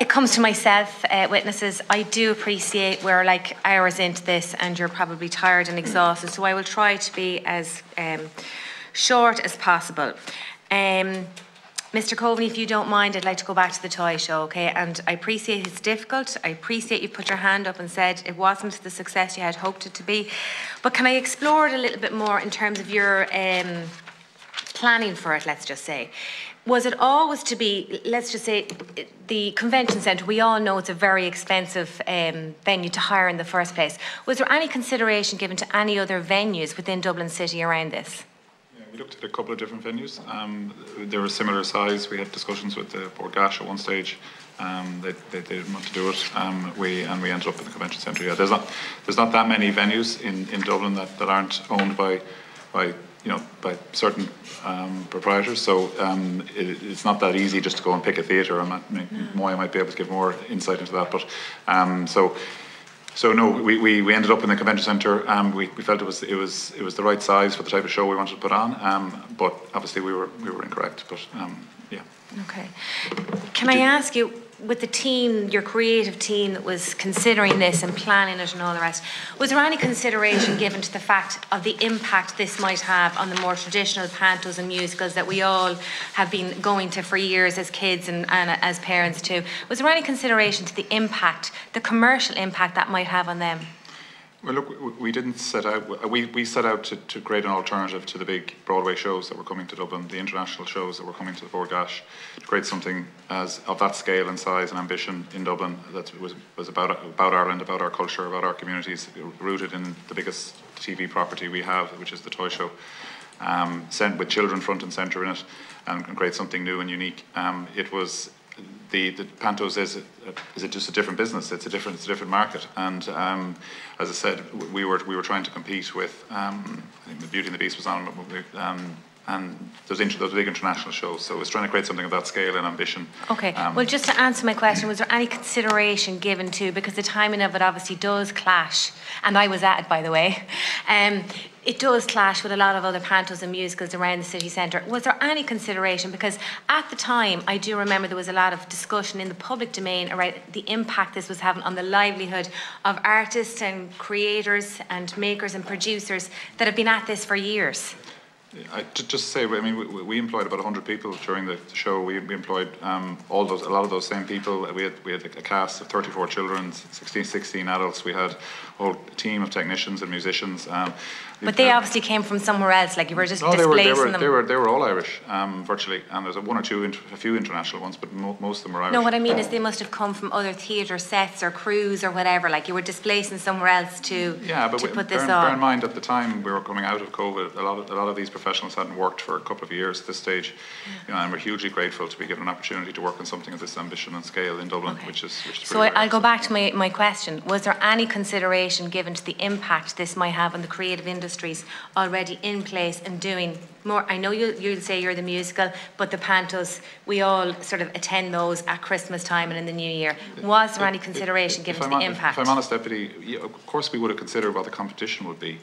it comes to myself, uh, witnesses. I do appreciate we're like hours into this and you're probably tired and exhausted, so I will try to be as um, short as possible. Um, Mr. Coveney, if you don't mind, I'd like to go back to the toy show, okay? And I appreciate it's difficult. I appreciate you put your hand up and said it wasn't the success you had hoped it to be. But can I explore it a little bit more in terms of your um, planning for it, let's just say? Was it always to be, let's just say, the convention centre, we all know it's a very expensive um, venue to hire in the first place. Was there any consideration given to any other venues within Dublin City around this? We looked at a couple of different venues. Um, they were similar size. We had discussions with the Bord Gáis at one stage. Um, they, they, they, didn't want to do it. Um, we and we ended up in the convention centre. Yeah, there's not there's not that many venues in, in Dublin that, that aren't owned by by you know by certain um, proprietors. So um, it, it's not that easy just to go and pick a theatre. I'm not, Moya might be able to give more insight into that, but um, so so no, we, we, we ended up in the convention centre. Um, we, we felt it was it was it was the right size for the type of show we wanted to put on. Um, but obviously we were we were incorrect. But um, yeah. Okay. Can I ask you? With the team, your creative team that was considering this and planning it and all the rest, was there any consideration given to the fact of the impact this might have on the more traditional pantos and musicals that we all have been going to for years as kids and, and as parents too? Was there any consideration to the impact, the commercial impact that might have on them? Well, look, we didn't set out. We, we set out to, to create an alternative to the big Broadway shows that were coming to Dublin, the international shows that were coming to the Gáis, to create something as of that scale and size and ambition in Dublin that was was about about Ireland, about our culture, about our communities, rooted in the biggest TV property we have, which is the toy show, um, sent with children front and centre in it, and create something new and unique. Um, it was the, the Pantos is a, is it just a different business. It's a different it's a different market. And um, as I said, we were we were trying to compete with um, I think the Beauty and the Beast was on, um, and those inter, those big international shows. So it was trying to create something of that scale and ambition. Okay. Um, well, just to answer my question, was there any consideration given to because the timing of it obviously does clash, and I was at it by the way. Um, it does clash with a lot of other pantos and musicals around the city centre. Was there any consideration? Because at the time, I do remember there was a lot of discussion in the public domain around the impact this was having on the livelihood of artists and creators and makers and producers that have been at this for years. I, just say, I mean, we, we, employed about 100 people during the show. We, we employed um, all those, a lot of those same people. We had, we had a cast of 34 children, 16, 16 adults. We had a whole team of technicians and musicians. Um, but they obviously came from somewhere else, like you were just no, displacing they were, they were, them. They were, they were all Irish, um, virtually, and there's a one or two, a few international ones, but mo most of them were Irish. No, what I mean is they must have come from other theatre sets or crews or whatever. Like you were displacing somewhere else to yeah, but to we, put this bear, on. Bear in mind, at the time we were coming out of COVID, a lot of a lot of these professionals hadn't worked for a couple of years at this stage, yeah. you know, and we're hugely grateful to be given an opportunity to work on something of this ambition and scale in Dublin, okay. which is which is. So I, will go back to my my question: Was there any consideration given to the impact this might have on the creative industries? already in place and doing more. I know you'll, you'll say you're the musical, but the pantos, we all sort of attend those at Christmas time and in the New Year. Was there any consideration given to the impact? If I'm honest, Deputy, of course we would have considered what the competition would be.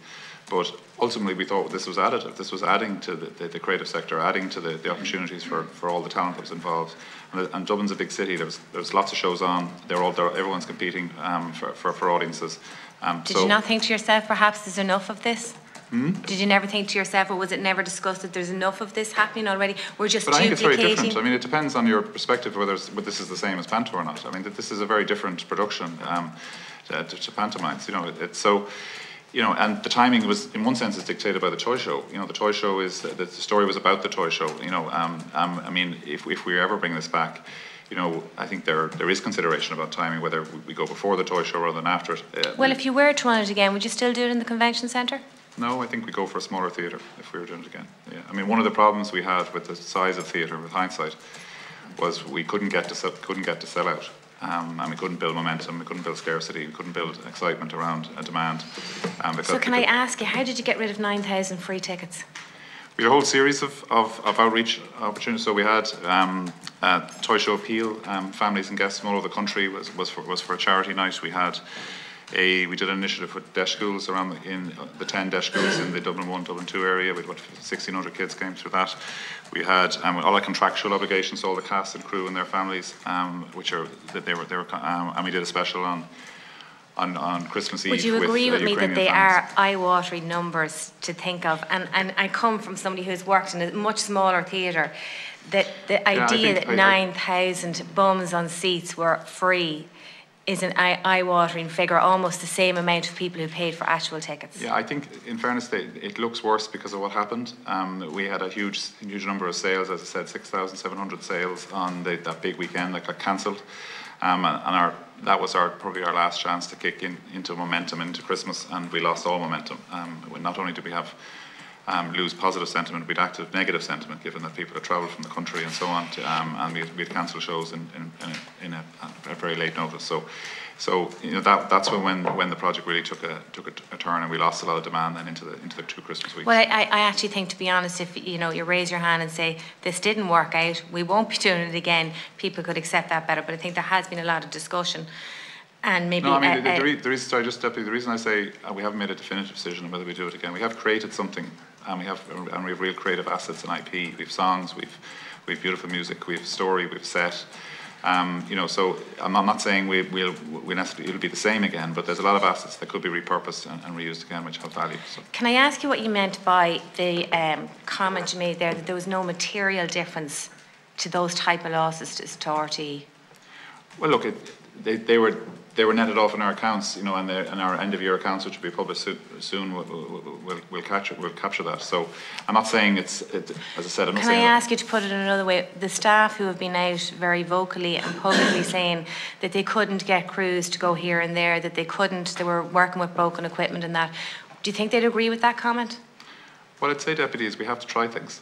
But ultimately, we thought this was additive. This was adding to the, the, the creative sector, adding to the, the opportunities for, for all the talent that was involved. And, and Dublin's a big city. There's there's lots of shows on. They're all there, everyone's competing um, for, for, for audiences. Um, Did so you not think to yourself, perhaps there's enough of this? Hmm? Did you never think to yourself, or was it never discussed that there's enough of this happening already? We're just but I think it's very different. I mean, it depends on your perspective whether, whether this is the same as panto or not. I mean, this is a very different production um, to, to, pantomimes. You know, it, it's so you know, and the timing was, in one sense, is dictated by the toy show. You know, the toy show is the, story was about the toy show. You know, um, um, I mean, if if we ever bring this back, you know, I think there there is consideration about timing, whether we go before the toy show rather than after it. Uh, well, if you were to run it again, would you still do it in the convention centre? No, I think we go for a smaller theatre if we were doing it again. Yeah. I mean, one of the problems we had with the size of theatre, with hindsight, was we couldn't get to couldn't get to sell out. Um, and we couldn't build momentum, we couldn't build scarcity, we couldn't build excitement around a demand. Um, so, can I ask you, how did you get rid of 9,000 free tickets? We had a whole series of, of, of outreach opportunities. So we had um, Toy Show Appeal, um, families and guests from all over the country was, was, for, was for a charity night. We had a, we did an initiative with DEIS schools around the, in uh, the 10 DEIS schools in the Dublin 1, Dublin 2 area. We had about 1,600 kids came through that. We had um, all our contractual obligations, all the cast and crew and their families, um, which are, that they were, they were um, and we did a special on, on, on Christmas Eve. Would you with, agree uh, with me that they families. are eye-watering numbers to think of? And, and I come from somebody who's worked in a much smaller theatre, that the idea think that I- I- 9,000 bums on seats were free is an eye- eye-watering figure, almost the same amount of people who paid for actual tickets. Yeah, I think, in fairness, it looks worse because of what happened. Um, we had a huge, huge number of sales, as I said, 6,700 sales on the, that big weekend that got cancelled. Um, and and our, that was our, probably our last chance to kick in, into momentum into Christmas, and we lost all momentum. Um, not only did we have um, lose positive sentiment, we'd act active negative sentiment, given that people had travelled from the country and so on, to, um, and we'd, we had cancelled shows in, in, in, a, in a, a very late notice. So, so you know that that's when when, when the project really took a took a, a turn, and we lost a lot of demand then into the into the two Christmas weeks. Well, I, I I actually think, to be honest, if you know you raise your hand and say this didn't work out, we won't be doing it again, people could accept that better. But I think there has been a lot of discussion, and maybe No, I mean, a- the, the, the reason, sorry, just the reason I say uh, we haven't made a definitive decision on whether we do it again, we have created something, and we have, and we have real creative assets and IP. We have songs, we've, we've beautiful music, we have story, we've set. Um, you know, so I'm not, I'm not saying we, we'll, we necessarily, it'll be the same again, but there's a lot of assets that could be repurposed and, and reused again, which have value. So. Can I ask you what you meant by the um, comment you made there that there was no material difference to those type of losses to authority? Well, look, it, they, they were they were netted off in our accounts, you know, and, and our end of year accounts, which will be published soon, soon will, will, will, will capture will capture that. So I'm not saying it's, it, as I said, I'm not Can I ask you to put it in another way? The staff who have been out very vocally and publicly saying that they couldn't get crews to go here and there, that they couldn't, they were working with broken equipment and that, do you think they'd agree with that comment? What I'd say, deputies, we have to try things.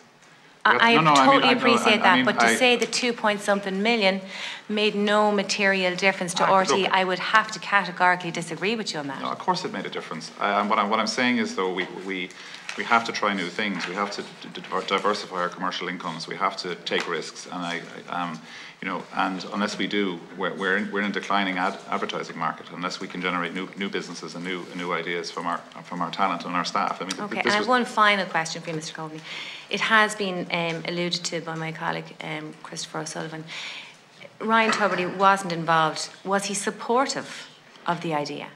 We have to- I I no, no, mean- totally I know, appreciate I- that, mean, but to say the two point something million made no material difference to Ah, RTE, look- I would have to categorically disagree with you on that. No, of course it made a difference. What I'm, what I'm saying is, though, we, we, we have to try new things. We have to diversify our commercial incomes. We have to take risks. And I, I um, you know, and unless we do, we're, we're, in, we're in a declining ad, advertising market. Unless we can generate new, new businesses and new, new ideas from our, from our talent and our staff. I mean, Okay, and I have one final question for you, Mr. Coveney. It has been um, alluded to by my colleague, um, Christopher O'Sullivan. Ryan Tubridy wasn't involved. Was he supportive of the idea?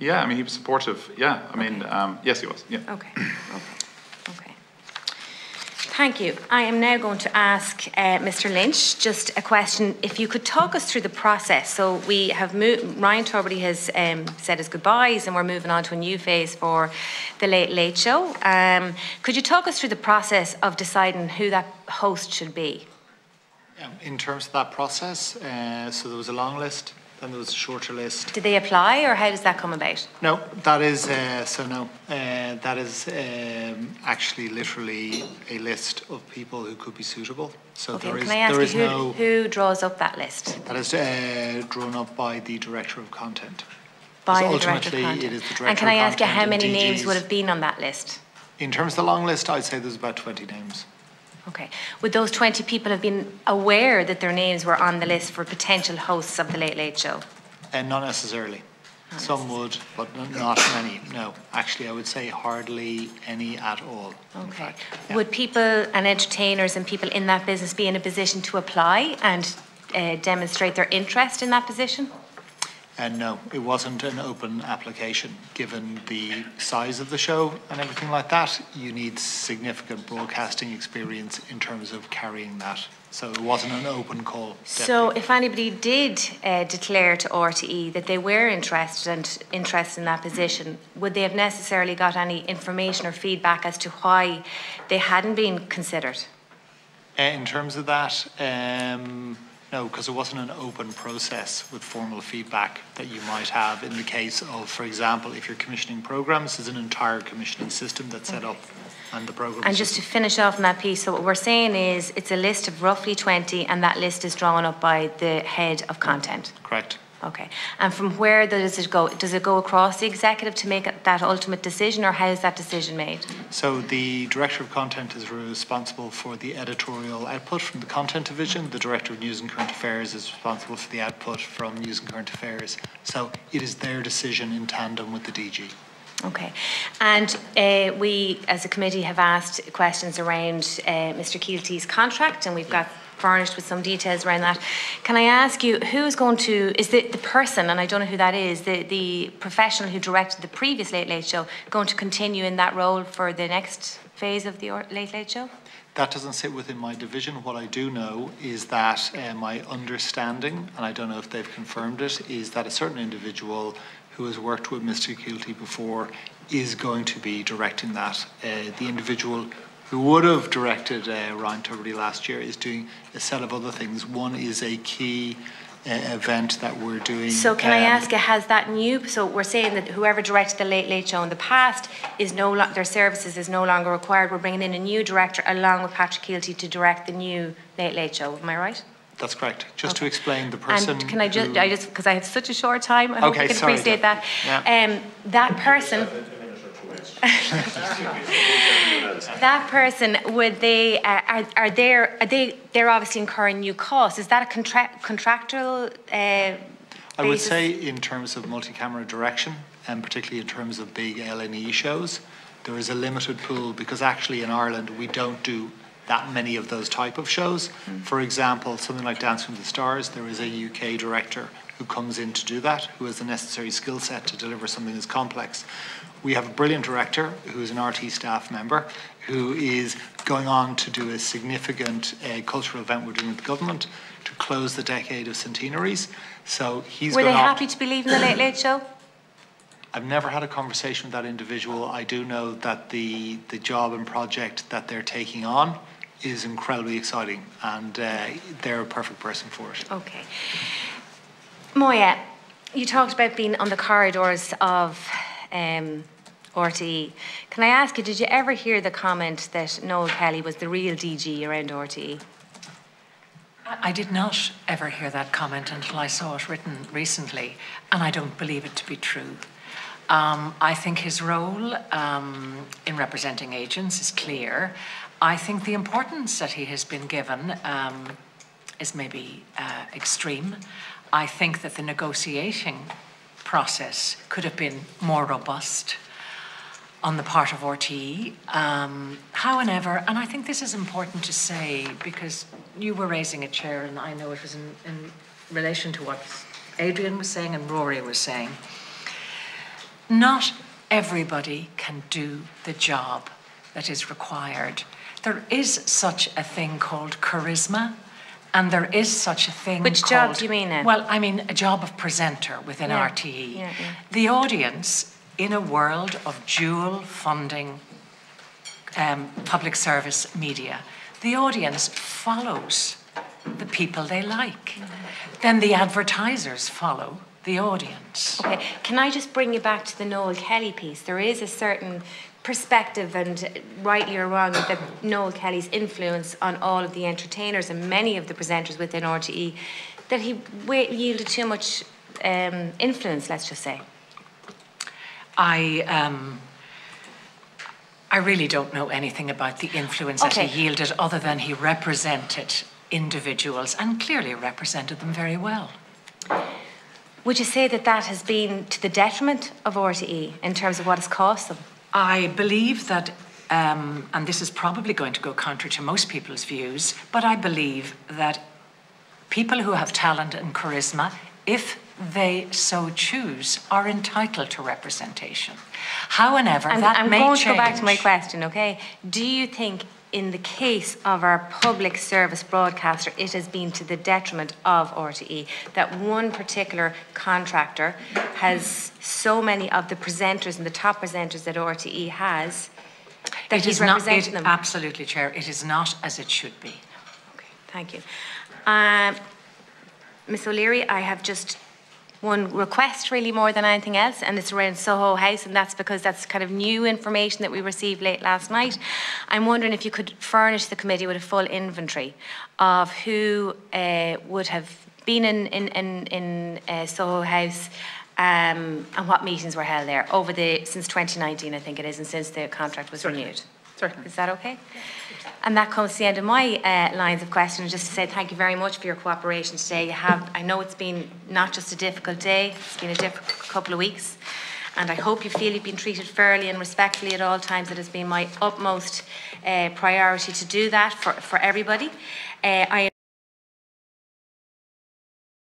Yeah, I mean, he was supportive. Yeah, I mean, Okay. um, yes, he was. Yeah. Okay, okay, okay. Thank you. I am now going to ask uh, Mr. Lynch just a question. If you could talk us through the process. So we have moved, Ryan Tubridy has um, said his goodbyes and we're moving on to a new phase for the Late Late Show. Um, could you talk us through the process of deciding who that host should be? Um, In terms of that process, uh, so there was a long list, then there was a shorter list. Did they apply or how does that come about? No, that is, uh, so no, uh, that is um, actually literally a list of people who could be suitable. So Okay, there and can I ask there who, no, who draws up that list? that is uh, drawn up by the Director of Content. By the Director of Content? is the And Director can I ask you how many and names would have been on that list? In terms of the long list, I'd say there's about 20 names. Okay. Would those 20 people have been aware that their names were on the list for potential hosts of the Late Late Show? And not necessarily. Some would, but not many, no. Actually, I would say hardly any at all. in Okay. fact. Yeah. Would people and entertainers and people in that business be in a position to apply and uh, demonstrate their interest in that position? And no, it wasn't an open application. Given the size of the show and everything like that, you need significant broadcasting experience in terms of carrying that. So it wasn't an open call. So if anybody did uh, declare to RTE that they were interested and interested in that position, would they have necessarily got any information or feedback as to why they hadn't been considered? Uh, in terms of that, um, no, because it wasn't an open process with formal feedback that you might have in the case of, for example, if you're commissioning programs, there's an entire commissioning system that's set up and the program. And just to finish off on that piece, so what we're saying is it's a list of roughly 20 and that list is drawn up by the head of content. Correct. Okay. And from where does it go? Does it go across the executive to make that ultimate decision, or how is that decision made? So the Director of Content is responsible for the editorial output from the Content Division. The Director of News and Current Affairs is responsible for the output from News and Current Affairs. So it is their decision in tandem with the DG. Okay. And uh, we, as a committee, have asked questions around uh, Mr. Kielty's contract, and we've got furnished with some details around that. Can I ask you, who's going to, is the, the person, and I don't know who that is, the, the professional who directed the previous Late Late Show, going to continue in that role for the next phase of the Late Late Show? That doesn't sit within my division. What I do know is that uh, my understanding, and I don't know if they've confirmed it, is that a certain individual who has worked with Mr. Kielty before is going to be directing that. Uh, the individual who would have directed uh, Ryan Tubridy last year is doing a set of other things. One is a key uh, event that we're doing. So can I um, ask you, has that new, so we're saying that whoever directed the Late Late Show in the past is no, their services is no longer required. We're bringing in a new director along with Patrick Kielty to direct the new Late Late Show. Am I right? That's correct. Just to explain the person. And can I just, I just, because I have such a short time, I hope Okay, you can sorry, appreciate Deb. that. Yeah. Um, that person, that person, would they, uh, are, are they, are they, they're obviously incurring new costs. Is that a contract, contractual, uh, I would say in terms of multi-camera direction, and particularly in terms of big LNE shows, there is a limited pool because actually in Ireland we don't do that many of those type of shows. For example, something like Dance from the Stars, there is a UK director who comes in to do that, who has the necessary skill set to deliver something as complex. We have a brilliant director who is an RTE staff member who is going on to do a significant uh, cultural event we're doing with the government to close the decade of centenaries. So he's Were they happy to be leaving the Late Late Show? I've never had a conversation with that individual. I do know that the, the job and project that they're taking on is incredibly exciting and uh, they're a perfect person for it. Okay. Moya, you talked about being on the corridors of um, RTE. Can I ask you, did you ever hear the comment that Noel Kelly was the real DG around? RTE? I did not ever hear that comment until I saw it written recently, and I don't believe it to be true. Um, I think his role um, in representing agents is clear. I think the importance that he has been given um, is maybe uh, extreme. I think that the negotiating process could have been more robust on the part of RTE. Um, however, and I think this is important to say because you were raising a chair, and I know it was in, in relation to what Adrian was saying and Rory was saying. Not everybody can do the job that is required. There is such a thing called charisma. And there is such a thing Which called. job do you mean now? Well, I mean a job of presenter within Yeah, RTE. yeah, yeah. The audience in a world of dual funding um, public service media, the audience follows the people they like. Then the advertisers follow the audience. Okay, can I just bring you back to the Noel Kelly piece? There is a certain perspective, and rightly or wrongly, that Noel Kelly's influence on all of the entertainers and many of the presenters within RTE, that he yielded too much um, influence, let's just say. I um, I really don't know anything about the influence that he yielded, other than he represented individuals and clearly represented them very well. Would you say that that has been to the detriment of RTE in terms of what it's cost them? I believe that, um, and this is probably going to go counter to most people's views, but I believe that people who have talent and charisma, if they so choose, are entitled to representation. However, I'm, that I'm may going change. to go back to my question, okay? Do you think, in the case of our public service broadcaster, it has been to the detriment of RTE that one particular contractor has so many of the presenters and the top presenters that RTE has that It he's is not, representing it, them? absolutely, Chair. It is not as it should be. Okay, thank you. Um, Ms O'Leary, I have just one request really more than anything else, and it's around Soho House, and that's because that's kind of new information that we received late last night. I'm wondering if you could furnish the committee with a full inventory of who uh, would have been in, in, in, in uh, Soho House um, and what meetings were held there over the, since 2019, I think it is, and since the contract was renewed. Certainly. Is that okay? And that comes to the end of my uh, lines of questions, just to say thank you very much for your cooperation today. You have, I know it's been not just a difficult day, it's been a difficult couple of weeks. And I hope you feel you've been treated fairly and respectfully at all times. It has been my utmost uh, priority to do that for, for everybody. Uh, I